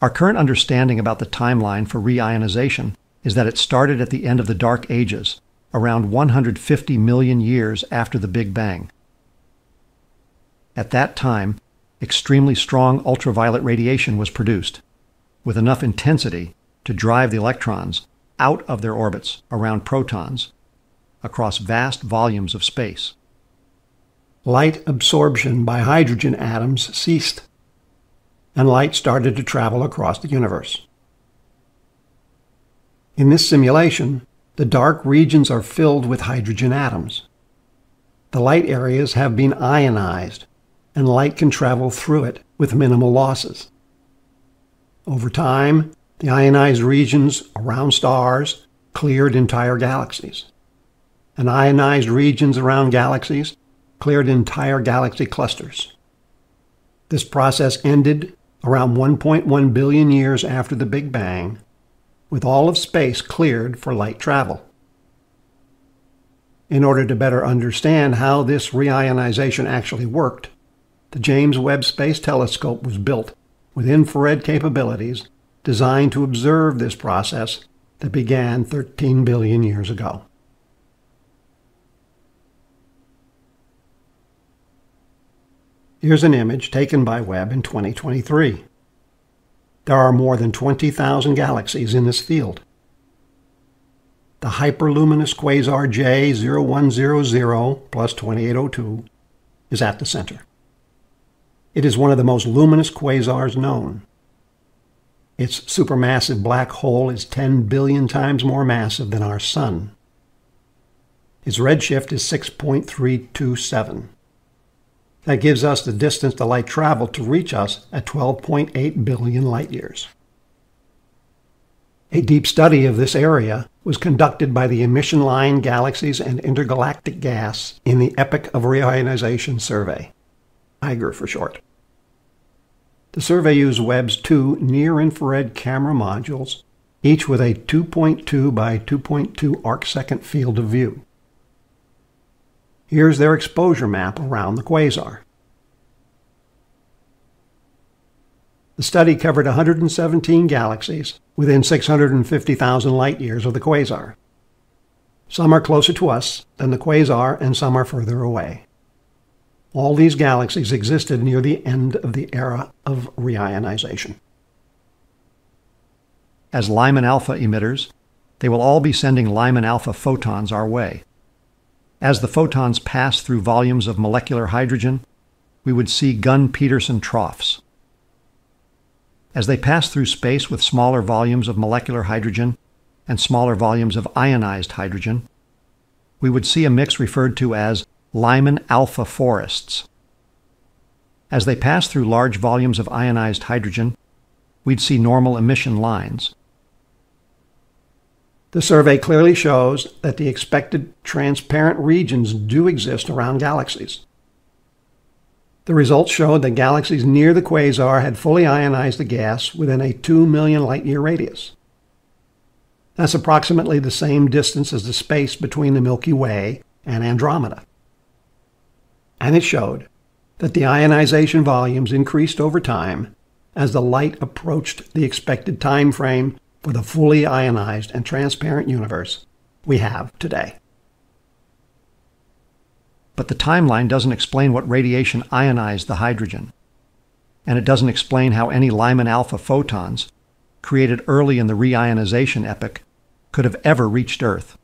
Our current understanding about the timeline for reionization is that it started at the end of the Dark Ages, around 150 million years after the Big Bang. At that time, extremely strong ultraviolet radiation was produced, with enough intensity to drive the electrons out of their orbits around protons across vast volumes of space. Light absorption by hydrogen atoms ceased, and light started to travel across the universe. In this simulation, the dark regions are filled with hydrogen atoms. The light areas have been ionized, and light can travel through it with minimal losses. Over time, the ionized regions around stars cleared entire galaxies, and ionized regions around galaxies cleared entire galaxy clusters. This process ended around 1.1 billion years after the Big Bang, with all of space cleared for light travel. In order to better understand how this reionization actually worked, the James Webb Space Telescope was built with infrared capabilities designed to observe this process that began 13 billion years ago. Here's an image taken by Webb in 2023. There are more than 20,000 galaxies in this field. The hyperluminous quasar J0100 plus 2802 is at the center. It is one of the most luminous quasars known. Its supermassive black hole is 10 billion times more massive than our Sun. Its redshift is 6.327. That gives us the distance the light traveled to reach us at 12.8 billion light years. A deep study of this area was conducted by the Emission Line Galaxies and Intergalactic Gas in the Epoch of Reionization Survey, EIGER for short. The survey used Webb's two near-infrared camera modules, each with a 2.2 by 2.2 arcsecond field of view. Here's their exposure map around the quasar. The study covered 117 galaxies within 650,000 light years of the quasar. Some are closer to us than the quasar, and some are further away. All these galaxies existed near the end of the era of reionization. As Lyman alpha emitters, they will all be sending Lyman alpha photons our way. As the photons pass through volumes of molecular hydrogen, we would see Gunn-Peterson troughs. As they pass through space with smaller volumes of molecular hydrogen and smaller volumes of ionized hydrogen, we would see a mix referred to as Lyman alpha forests. As they pass through large volumes of ionized hydrogen, we'd see normal emission lines. The survey clearly shows that the expected transparent regions do exist around galaxies. The results showed that galaxies near the quasar had fully ionized the gas within a 2 million light year radius. That's approximately the same distance as the space between the Milky Way and Andromeda. And it showed that the ionization volumes increased over time as the light approached the expected time frame for the fully ionized and transparent universe we have today. But the timeline doesn't explain what radiation ionized the hydrogen. And it doesn't explain how any Lyman alpha photons, created early in the reionization epoch, could have ever reached Earth.